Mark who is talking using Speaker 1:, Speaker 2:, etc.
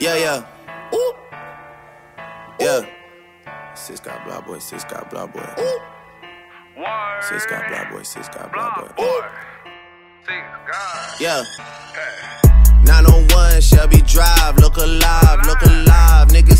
Speaker 1: Yeah, yeah. Ooh. Yeah. Six got blah boy, six got blah boy. Ooh. Six got blah boy, six got blah boy. Ooh. Yeah. 901 Shelby Drive, look alive, look alive. Niggas